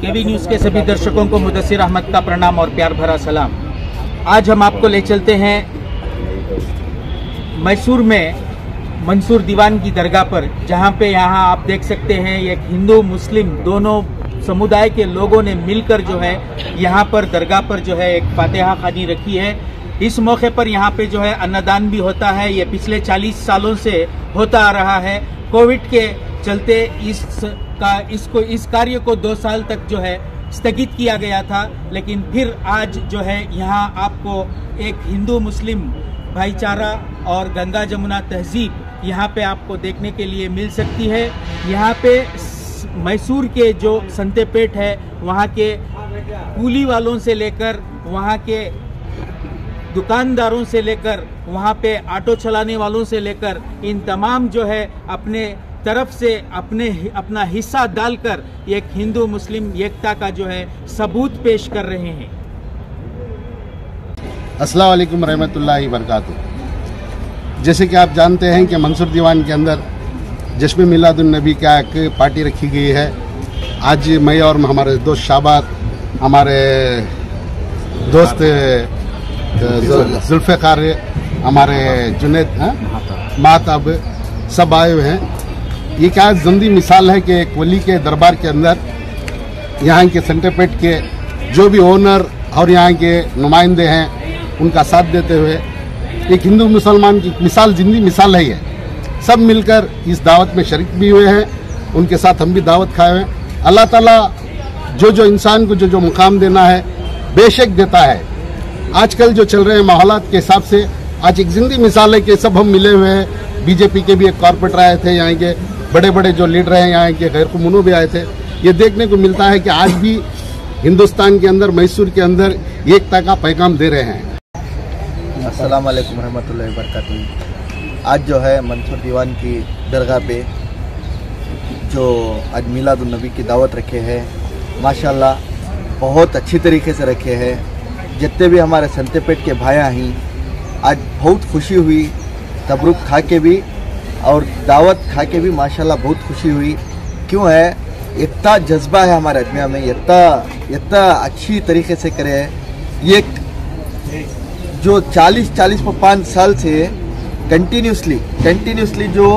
केवी news के सभी दर्शकों को मुदसर अहमद का प्रणाम और प्यार भरा सलाम। आज हम आपको ले चलते हैं मैसूर में मंसूर दीवान की दरगाह पर, जहाँ पे यहाँ आप देख सकते हैं एक हिंदू, मुस्लिम दोनों समुदाय के लोगों ने मिलकर जो है, यहाँ पर दरगाह पर जो है एक फातिहा खानी रखी है। इस मौके पर यहाँ पे जो है अन्नदान भी होता है, ये पिछले 40 सालों से होता आ रहा है। कोविड के चलते इस का इसको, इस कार्य को दो साल तक जो है स्थगित किया गया था, लेकिन फिर आज जो है यहाँ आपको एक हिंदू मुस्लिम भाईचारा और गंगा जमुना तहजीब यहाँ पे आपको देखने के लिए मिल सकती है। यहाँ पे मैसूर के जो संतेपेट है, वहाँ के कूली वालों से लेकर, वहाँ के दुकानदारों से लेकर, वहाँ पे ऑटो चलाने वालों से लेकर, इन तमाम जो है अपने तरफ़ से अपने अपना हिस्सा डालकर एक हिंदू मुस्लिम एकता का जो है सबूत पेश कर रहे हैं। अस्सलाम वालेकुम रहमतुल्लाहि वरकatuh जैसे कि आप जानते हैं कि मंसूर दीवान के अंदर जश्न मिलादुलनबी का एक पार्टी रखी गई है। आज मैं और हमारे दोस्त शाबाद हमारे दोस्त जुल्फ़ार हमारे जुनेद माताब सब आए हुए हैं। ये क्या जिंदी मिसाल है कि एक वली के दरबार के अंदर, यहाँ के सेंटरपेट के जो भी ओनर और यहाँ के नुमाइंदे हैं, उनका साथ देते हुए एक हिंदू मुसलमान की मिसाल, जिंदी मिसाल है ये। सब मिलकर इस दावत में शरीक भी हुए हैं, उनके साथ हम भी दावत खाए हुए हैं। अल्लाह ताला जो जो इंसान को जो जो मुकाम देना है, बेशक देता है। आजकल जो चल रहे हैं माहौलात के हिसाब से, आज एक जिंदी मिसाल है कि सब हम मिले हुए हैं। बीजेपी के भी एक कॉरपोरेटर आए थे, यहाँ के बड़े बड़े जो लीडर हैं, यहाँ के गैर कुमनू भी आए थे, ये देखने को मिलता है कि आज भी हिंदुस्तान के अंदर, मैसूर के अंदर एकता का पैगाम दे रहे हैं। अस्सलाम वालेकुम रहमतुल्लाहि वबरकातुहू। आज जो है मंसूर दीवान की दरगाह पे जो आज मिलादुलनबी की दावत रखे हैं, माशाल्लाह बहुत अच्छी तरीके से रखे हैं। जितने भी हमारे संतेपेट के भाया हैं, आज बहुत खुशी हुई, तबरुक खा के भी और दावत खा के भी माशाल्लाह बहुत खुशी हुई। क्यों है? इतना जज्बा है हमारे अजमिया में, इतना इतना अच्छी तरीके से करे है। ये जो 40 40 पाँच साल से कंटिन्यूसली कंटिन्यूसली जो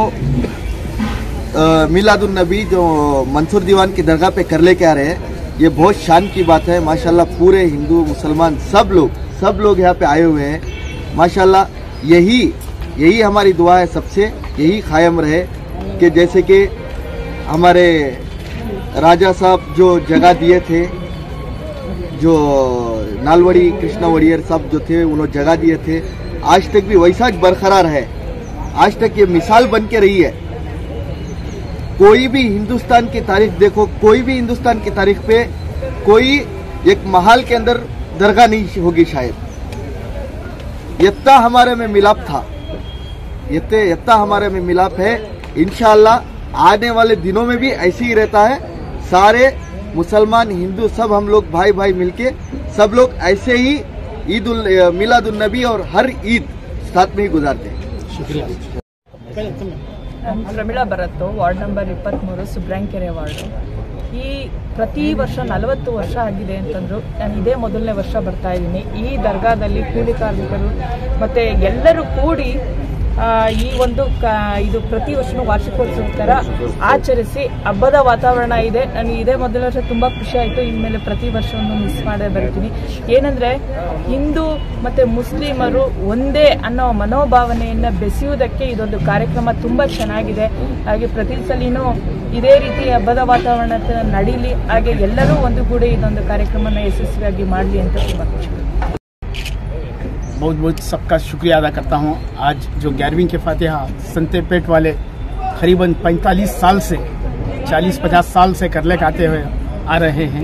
मिलादुलनबी जो मंसूर दीवान की दरगाह पे कर लेके आ रहे हैं, ये बहुत शान की बात है। माशाल्लाह पूरे हिंदू, मुसलमान सब लोग सब लोग यहाँ पे आए हुए हैं। माशाल्लाह यही यही हमारी दुआ है सबसे। यही कायम रहे कि जैसे कि हमारे राजा साहब जो जगह दिए थे, जो नालवड़ी कृष्णा वड़ियर साहब जो थे, उन्होंने जगह दिए थे। आज तक भी वैसा बरकरार है। आज तक ये मिसाल बन के रही है। कोई भी हिंदुस्तान की तारीख देखो, कोई भी हिंदुस्तान की तारीख पे कोई एक महल के अंदर दरगाह नहीं होगी शायद। इतना हमारे में मिलाप था। इतने इतना हमारे में मिलाप है इनशाला आने वाले दिनों में भी ऐसे ही रहता है सारे मुसलमान हिंदू सब हम लोग भाई भाई मिलके सब लोग ऐसे ही ईद उल मिलादुल नबी और हर ईद साथ में ही गुजारते हैं शुक्रिया ನಾನು ಪ್ರಮೀಳಾ ಭರತ್ ವಾರ್ಡ್ ನಂಬರ್ ಇಪ್ಪತ್ತ್ಮೂರು ಸುಬ್ರಾಂಕೆರೆ ವಾರ್ಡು ಈ ಪ್ರತಿ ವರ್ಷ ನಲವತ್ತು ವರ್ಷ ಆಗಿದೆ ಅಂತಂದ್ರು ನಾನು ಇದೇ ಮೊದಲನೇ ವರ್ಷ ಬರ್ತಾ ಇದ್ದೀನಿ ಈ ದರ್ಗಾದಲ್ಲಿ ಕೂಲಿ ಕಾರ್ಮಿಕರು ಮತ್ತು ಎಲ್ಲರೂ ಕೂಡಿ ಆ, ಈ ಒಂದು ಇದು ಪ್ರತಿ ವರ್ಷನೂ ವಾರ್ಷಿಕೋತ್ಸವ ಥರ ಆಚರಿಸಿ ಹಬ್ಬದ ವಾತಾವರಣ ಇದೆ. ನಾನು ಇದೇ ಮೊದಲ ವರ್ಷ ತುಂಬ ಖುಷಿ ಆಯಿತು. ಇನ್ಮೇಲೆ ಪ್ರತಿ ವರ್ಷವನ್ನು ಮಿಸ್ ಮಾಡೇ ಬರ್ತೀನಿ. ಏನಂದರೆ ಹಿಂದೂ ಮತ್ತು ಮುಸ್ಲಿಮರು ಒಂದೇ ಅನ್ನೋ ಮನೋಭಾವನೆಯನ್ನು ಬೆಸೆಯುವುದಕ್ಕೆ ಇದೊಂದು ಕಾರ್ಯಕ್ರಮ ತುಂಬ ಚೆನ್ನಾಗಿದೆ. ಹಾಗೆ ಪ್ರತಿ ಸಲಿನೂ ಇದೇ ರೀತಿ ಹಬ್ಬದ ವಾತಾವರಣ ನಡೀಲಿ. ಹಾಗೆ ಎಲ್ಲರೂ ಒಂದು ಕೂಡ ಇದೊಂದು ಕಾರ್ಯಕ್ರಮನ ಯಶಸ್ವಿಯಾಗಿ ಮಾಡಲಿ ಅಂತ ತುಂಬ ಖುಷಿ. बहुत बहुत सबका शुक्रिया अदा करता हूँ। आज जो ग्यारहवीं के फातिहा, संते पेट वाले करीबन 45 साल से 40-50 साल से कर लेकर आते हुए आ रहे हैं।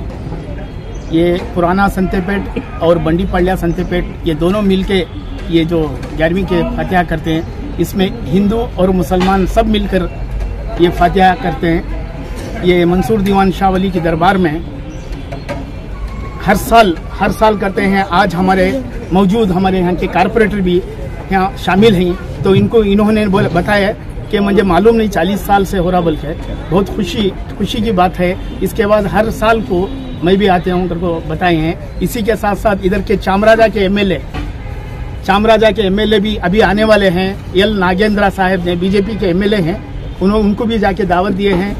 ये पुराना संतेपेट और बंडी पालिया संतेपेट ये दोनों मिलके ये जो ग्यारहवीं के फातिहा करते हैं, इसमें हिंदू और मुसलमान सब मिलकर ये फातिहा करते हैं। ये मंसूर दीवान शाह वली की दरबार में हर साल हर साल करते हैं। आज हमारे मौजूद हमारे यहाँ के कारपोरेटर भी यहाँ शामिल हैं। तो इनको इन्होंने बताया कि मुझे मालूम नहीं चालीस साल से हो रहा बल्कि बहुत खुशी खुशी की बात है। इसके बाद हर साल को मैं भी आते हूँ, उनको बताए हैं। इसी के साथ साथ इधर के चामराजा के एमएलए चामराजा के एमएलए भी अभी आने वाले हैं। एल नागेंद्र साहब ने बीजेपी के एमएलए हैं। उन्होंने उनको भी जाके दावत दिए हैं।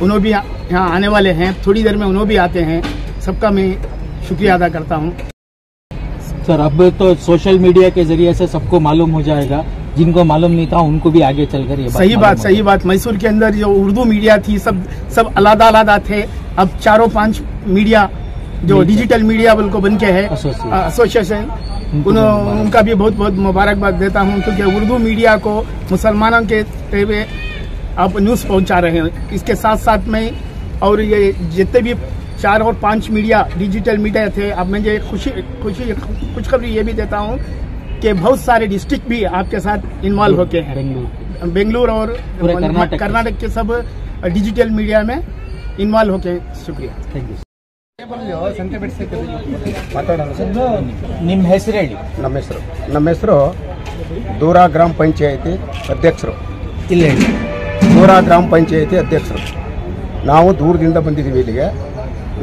उन्होंने भी यहाँ आने वाले हैं। थोड़ी देर में उन्होंने भी आते हैं। सबका मैं शुक्रिया अदा करता हूँ। सर अब तो सोशल मीडिया के ज़रिए से सबको मालूम हो जाएगा। जिनको मालूम नहीं था उनको भी आगे चलकर ये सही बात सही बात। मैसूर के अंदर जो उर्दू मीडिया थी सब सब अलादा अलादा थे। अब चारों पाँच मीडिया जो डिजिटल मीडिया बिल को बन के है एसोसिएशन। एसोसिएशन उनको भी बहुत बहुत मुबारकबाद देता हूँ क्योंकि उर्दू मीडिया को मुसलमानों के आप न्यूज़ पहुँचा रहे हैं। इसके साथ साथ में और ये जितने भी चार और पांच मीडिया डिजिटल मीडिया थे अब मैं ये खुशी खुशी खुशखबरी ये भी देता हूँ कि बहुत सारे डिस्ट्रिक्ट भी आपके साथ इन्वॉल्व होके हैं बेंगलुरु बेंगलुरु और पूरे कर्नाटक के। कर्नाटक के सब डिजिटल मीडिया में इन्वॉल्व होके शुक्रिया ಥ್ಯಾಂಕ್ ಯು ನಿಮ್ಮ ಹೆಸರು ಹೇಳಿ ನಮ್ಮ ಹೆಸರು ನಮ್ಮ ಹೆಸರು ದೂರ ಗ್ರಾಮ ಪಂಚಾಯತಿ ಅಧ್ಯಕ್ಷರು ಇಲ್ಲ ಹೇಳಿ ದೂರ ಗ್ರಾಮ ಪಂಚಾಯತಿ ಅಧ್ಯಕ್ಷರು ನಾವು ದೂರದಿಂದ ಬಂದಿದ್ದೀವಿ ಇಲ್ಲಿಗೆ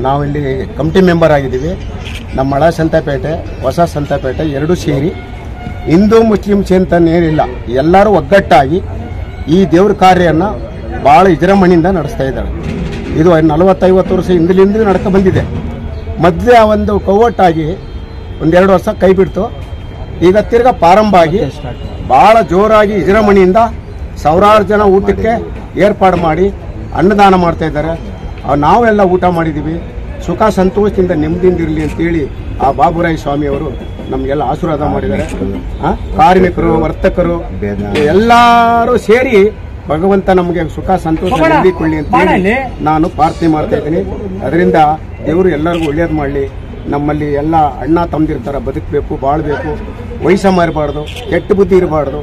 ನಾವು ಇಲ್ಲಿ ಕಮಿಟಿ ಮೆಂಬರ್ ಆಗಿದ್ದೀವಿ. ನಮ್ಮ ಹಳ ಸಂತೆಪೇಟೆ, ಹೊಸ ಸಂತೆಪೇಟೆ ಎರಡೂ ಸೇರಿ. ಹಿಂದೂ ಮುಸ್ಲಿಮ್ಸ್ ಏನಿಲ್ಲ, ಎಲ್ಲರೂ ಒಗ್ಗಟ್ಟಾಗಿ ಈ ದೇವ್ರ ಕಾರ್ಯವನ್ನು ಭಾಳ ವಿಜೃಂಭಣೆಯಿಂದ ನಡೆಸ್ತಾ ಇದ್ದಾರೆ. ಇದು ನಲವತ್ತೈವತ್ತು ವರ್ಷ ಹಿಂದಿಲಿಂದ ನಡ್ಕೊ ಬಂದಿದೆ. ಮೊದಲೇ ಒಂದು ಕೌವಟ್ಟಾಗಿ ಒಂದೆರಡು ವರ್ಷ ಕೈ ಬಿಡ್ತು. ಈಗ ತಿರ್ಗಾ ಪ್ರಾರಂಭ ಆಗಿ ಭಾಳ ಜೋರಾಗಿ ವಿಜೃಂಭಣೆಯಿಂದ ಸಾವಿರಾರು ಜನ ಊಟಕ್ಕೆ ಏರ್ಪಾಡು ಮಾಡಿ ಅನ್ನದಾನ ಮಾಡ್ತಾ ಇದ್ದಾರೆ. ನಾವೆಲ್ಲ ಊಟ ಮಾಡಿದ್ದೀವಿ ಸುಖ ಸಂತೋಷದಿಂದ ನೆಮ್ಮದಿಯಿಂದ ಇರಲಿ ಅಂತೇಳಿ ಆ ಬಾಬುರಾಯ ಸ್ವಾಮಿಯವರು ನಮಗೆಲ್ಲ ಆಶೀರ್ವಾದ ಮಾಡಿದ್ದಾರೆ. ಆ, ಕಾರ್ಮಿಕರು ವರ್ತಕರು ಎಲ್ಲರೂ ಸೇರಿ ಭಗವಂತ ನಮಗೆ ಸುಖ ಸಂತೋಷ ಹೊಂದಿಕೊಳ್ಳಿ ಕೊಳ್ಳಿ ಅಂತ ಹೇಳಿ ನಾನು ಪ್ರಾರ್ಥನೆ ಮಾಡ್ತಾ ಇದ್ದೀನಿ. ಅದರಿಂದ ದೇವರು ಎಲ್ಲರಿಗೂ ಒಳ್ಳೇದು ಮಾಡಲಿ. ನಮ್ಮಲ್ಲಿ ಎಲ್ಲ ಅಣ್ಣ ತಮ್ಮದಿರ್ತಾರೆ ಬದುಕಬೇಕು ಬಾಳ್ಬೇಕು. ವಯಸ್ಸ ಇರಬಾರ್ದು ಕೆಟ್ಟ ಬುದ್ಧಿ ಇರಬಾರ್ದು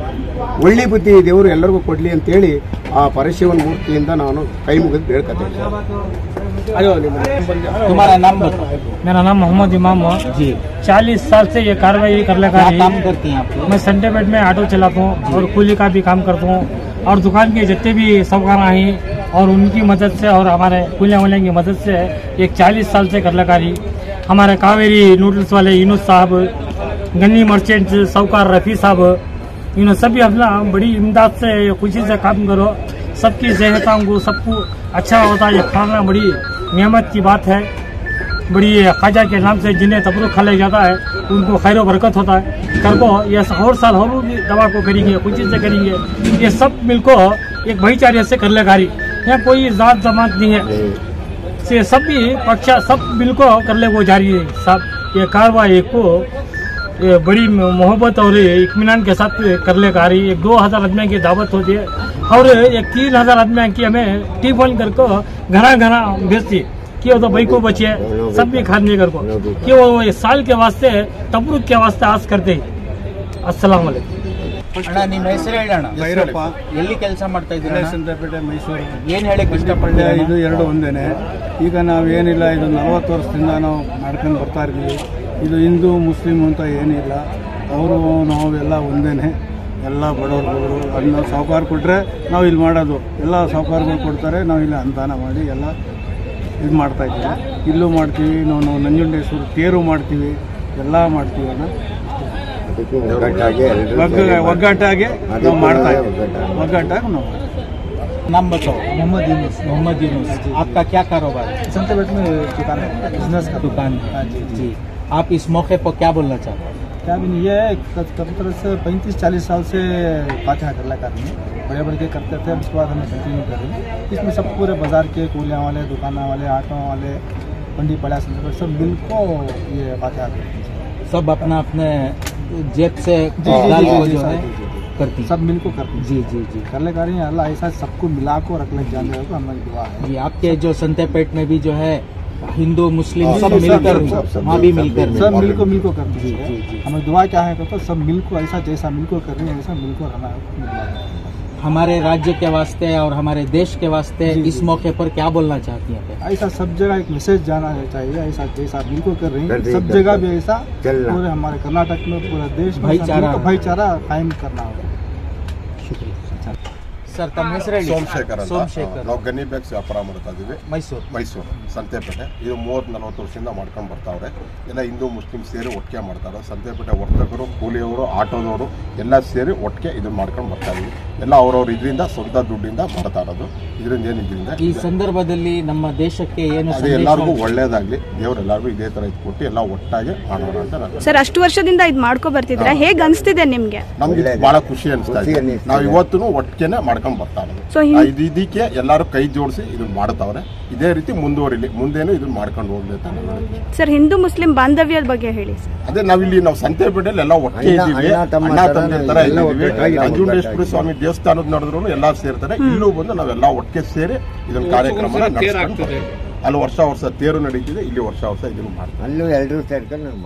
ಒಳ್ಳೆ ಬುದ್ಧಿ ದೇವರು ಎಲ್ಲರಿಗೂ ಕೊಡ್ಲಿ ಅಂತೇಳಿ ಆ ಪರಶಿವನ ಮೂರ್ತಿಯಿಂದ ನಾನು ಕೈ ಮುಗಿದು ಬೇಡ್ಕೊತಾ तुम्हारा नाम बताओ मेरा नाम मोहम्मद इमाम है जी चालीस साल से ये कार्रवाई कर ले क्या काम करती हैं आप लोग मैं संडेपेट में ऑटो चलाता हूँ और कुली का भी काम करता हूँ और दुकान के जितने भी साहूकार हैं और उनकी मदद से और हमारे कुलिया वाले की मदद से एक चालीस साल से करलाकारी हमारे कावेरी नूडल्स वाले यूनुस साहब गन्नी मर्चेंट, साहूकार रफ़ी साहब इन सभी अपना बड़ी इमदाद से खुशी से काम करो। सबकी सेहतों को सबको अच्छा होता है खाना बड़ी नियमत की बात है। बड़ी ख्वाजा के नाम से जिन्हें तबरुक खाया जाता है, उनको खैर बरकत होता है। कर को ये हर साल भी दवा को करेंगे, खुशी से करेंगे। ये सब मिलको एक भाईचारे से कर ले यहाँ कोई जात जमात नहीं है। से सब भी पक्षा, सब मिलको कर ले वो जारी है। सब ये कार्रवाई को बड़ी मोहब्बत और इत्मीनान के साथ कर ले आ रही एक दो हजार आदमी की दावत होती है और एक तीन हजार आदमी की हमें टी फोन करके घना घना भेजती है कि वो तो भाई को बचे सब भी खाने कर को कि वो इस साल के वास्ते तबरुक के वास्ते आस करते अस्सलाम वालेकुम ಅಣ್ಣ ನಿಮ್ಮ ಹೆಸರು ಹೇಳೋಣ ಭೈರಪ್ಪ ಎಲ್ಲಿ ಕೆಲಸ ಮಾಡ್ತಾ ಇದ್ದೀರಾ ಅಣ್ಣ? ಸಂತೆಪೇಟೆ ಮೈಸೂರು ಏನ್ ಹೇಳಕ್ ಪಲ್ಯ ಇಷ್ಟಪಡ್ತೀರಾ ಅಣ್ಣ? ಇದು ಎರಡು ಒಂದೇನೆ ಈಗ ನಾವೇನಿಲ್ಲ ಇದು ನಲವತ್ತು ವರ್ಷದಿಂದ ನಾವು ಮಾಡ್ಕೊಂಡು ಬರ್ತಾ ಇದ್ದೀವಿ ಇದು ಹಿಂದೂ ಮುಸ್ಲಿಂ ಅಂತ ಏನಿಲ್ಲ. ಅವರು ನಾವೆಲ್ಲ ಒಂದೇ ಎಲ್ಲ ಬಡವರು ಅನ್ನ ಸಾಹುಕಾರ ಕೊಟ್ಟರೆ ನಾವು ಇಲ್ಲಿ ಮಾಡೋದು. ಎಲ್ಲ ಸಾಹುಕಾರಗಳು ಕೊಡ್ತಾರೆ ನಾವು ಇಲ್ಲಿ ಅನುದಾನ ಮಾಡಿ ಎಲ್ಲ ಇದು ಮಾಡ್ತಾ ಇದ್ದೀವಿ. ಇಲ್ಲೂ ಮಾಡ್ತೀವಿ ನಾವು ನಂಜುಂಡೇಶ್ವರ ತೇರು ಮಾಡ್ತೀವಿ ಎಲ್ಲ ಮಾಡ್ತೀವಿ ಅಣ್ಣ ಒಗ್ಗ ಒಗ್ಗಟ್ಟಾಗಿ ನಾವು ಮಾಡ್ತಾ ಇದ್ದೀವಿ. ಒಗ್ಗಟ್ಟಾಗಿ. ನಾವು नाम बताओ मोहम्मद यूनुस। मोहम्मद यूनुस। आपका क्या कारोबार है? में दुकान है बिज़नेस का। दुकान है। जी आप इस मौके पर क्या बोलना चाहते हैं? क्या भी नहीं ये कबूतर से पैंतीस चालीस साल से फातिहा करला कर रहे हैं बड़े बड़े के करते थे उसके बाद हमें कंटिन्यू कर रहे हैं। इसमें सब पूरे बाज़ार के कोलियाँ वाले दुकाना वाले आटो वाले मंडी पड़ा संतपेट सब मिल को ये हैं। सब अपना अपने जेब से जी, जी, डाल जी, को जी, जो जी, है। करती हैं। सब मिल को करते हैं जी जी जी कर ले कर रही हैं अल्लाह ऐसा सबको मिला को रख ले जाने को हमारी दुआ है जी आपके जो संतेपेट में भी जो है हिंदू मुस्लिम सब मिलकर सब, सब, वहाँ भी मिलकर सब मिल को मिल को कर जी, हैं जी, जी। हमें दुआ क्या है तो सब मिल को ऐसा जैसा मिल को कर रहे हैं ऐसा मिल को रहना दुआ है। हमारे राज्य के वास्ते और हमारे देश के वास्ते जी, इस जी। मौके पर क्या बोलना चाहती हैं ऐसा सब जगह एक मैसेज जाना चाहिए ऐसा जैसा बिल्कुल कर रही है। सब जगह भी ऐसा पूरे हमारे कर्नाटक में पूरा देश में भाईचारा। भाईचारा कायम करना होगा। ಸರ್ ತಮ್ಮ ಹೆಸರು ಹೇಳಿ. ಸೋಮಶೇಖರ್ ಅಂತ. ಸೋಮಶೇಖರ್ ನಾವು ಗನ್ನಿ ಬ್ಯಾಗ್ಸ್ ವ್ಯಾಪಾರ ಮಾಡ್ತಾ ಇದೀವಿ. ಮೈಸೂರು. ಮೈಸೂರು ಸಂತೆಪೇಟೆ. ಇದು ಮೂವತ್ತು ನಲವತ್ತು ವರ್ಷದಿಂದ ಮಾಡ್ಕೊಂಡು ಬರ್ತಾವ್ರೆ. ಎಲ್ಲ ಹಿಂದೂ ಮುಸ್ಲಿಂ ಸೇರಿ ಒಟ್ಟಿಗೆ ಮಾಡ್ತಾರೆ. ಸಂತೆಪೇಟೆ ವರ್ತಕರು ಕೂಲಿಯವರು ಆಟೋದವರು ಎಲ್ಲ ಸೇರಿ ಒಟ್ಟಿಗೆ ಇದನ್ನ ಮಾಡ್ಕೊಂಡು ಬರ್ತಾ ಇದೀವಿ. ಎಲ್ಲ ಅವ್ರವ್ರ ಇದರಿಂದ ಸ್ವಂತ ದುಡ್ಡಿಂದ ಮಾಡ್ತಾ ಇರೋದು. ಇದರಿಂದ ಏನು ಇದರಿಂದ? ಈ ಸಂದರ್ಭದಲ್ಲಿ ನಮ್ಮ ದೇಶಕ್ಕೆ ಏನು ಅದು ಎಲ್ಲರಿಗೂ ಒಳ್ಳೇದಾಗ್ಲಿ. ದೇವ್ರು ಎಲ್ಲರಿಗೂ ಇದೇ ತರ ಇದು ಕೊಟ್ಟು ಎಲ್ಲ ಒಟ್ಟಾಗಿ ಮಾಡೋಣ ಅಂತ ನಾನು ಸರ್ ಅಷ್ಟು ವರ್ಷದಿಂದ ಇದು ಮಾಡ್ಕೊ ಬರ್ತಿದ್ರೆ ಹೇಗೆ ಅನಿಸ್ತಿದೆ ನಿಮ್ಗೆ? ನಮ್ಗೆ ಇದು ಬಹಳ ಖುಷಿ ಅನಿಸ್ತಾ ಇದೆ. ನಾವು ಇವತ್ತು ಒಟ್ಟಿಗೆನೆ ಮಾಡ್ಕೊಂಡ್ ಬರ್ತಾ ಬರ್ತಾರೆ ಇದಕ್ಕೆ ಎಲ್ಲರೂ ಕೈ ಜೋಡಿಸಿ ಇದನ್ನ ಮಾಡ್ತಾವ್ರೆ ಇದೇ ರೀತಿ ಮುಂದುವರಿಲಿ ಮುಂದೇನು ಇದನ್ನ ಮಾಡ್ಕೊಂಡು ಹೋಗ್ಲಿ ಅಂತ ಸರ್ ಹಿಂದೂ ಮುಸ್ಲಿಂ ಬಾಂಧವ್ಯದ ಬಗ್ಗೆ ಹೇಳಿ ಸರ್ ಅದೇ ನಾವಿಲ್ಲಿ ನಾವು ಸಂತೆಪೇಟೆಯಲ್ಲಿ ಎಲ್ಲ ಒಟ್ಟಿಗೆ ಇದ್ದೀವಿ. ನಂಜುಂಡೇಶ್ವರ ಸ್ವಾಮಿ ದೇವಸ್ಥಾನದ ನಡೆದ್ರು ಎಲ್ಲ ಸೇರ್ತಾರೆ. ಇಲ್ಲೂ ಬಂದು ನಾವೆಲ್ಲ ಒಟ್ಟಿಗೆ ಸೇರಿ ಇದನ್ನ ಕಾರ್ಯಕ್ರಮ. ಅಲ್ಲಿ ವರ್ಷ ವರ್ಷ ತೇರು ನಡೀತಿದೆ ಇಲ್ಲಿ ವರ್ಷ ವರ್ಷ ಇದನ್ನು ಮಾಡ್ತಾರೆ. ಅಲ್ಲೂ ಎಲ್ಲರೂ ಸೇರ್ಕೊಂಡು ನಾವು